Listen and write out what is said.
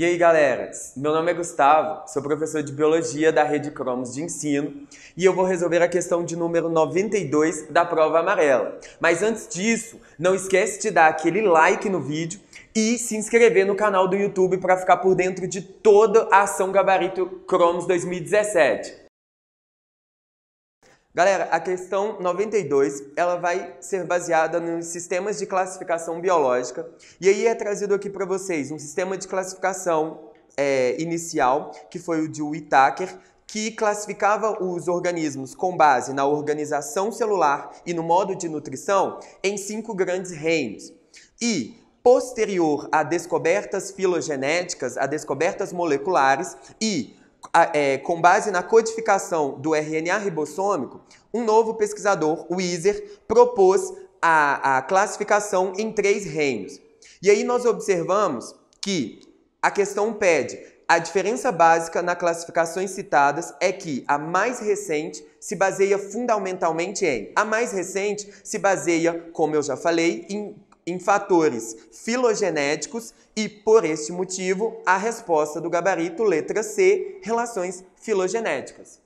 E aí galera, meu nome é Gustavo, sou professor de Biologia da Rede Cromos de Ensino e eu vou resolver a questão de número 92 da prova amarela. Mas antes disso, não esquece de dar aquele like no vídeo e se inscrever no canal do YouTube para ficar por dentro de toda a ação Gabarito Cromos 2017. Galera, a questão 92, ela vai ser baseada nos sistemas de classificação biológica. E aí é trazido aqui para vocês um sistema de classificação é, inicial, que foi o de Whittaker, que classificava os organismos com base na organização celular e no modo de nutrição em cinco grandes reinos. E posterior a descobertas filogenéticas, a descobertas moleculares e é, com base na codificação do RNA ribossômico, um novo pesquisador, o Weiser, propôs a, a classificação em três reinos. E aí nós observamos que a questão pede a diferença básica nas classificações citadas é que a mais recente se baseia fundamentalmente em. A mais recente se baseia, como eu já falei, em em fatores filogenéticos e, por este motivo, a resposta do gabarito letra C, relações filogenéticas.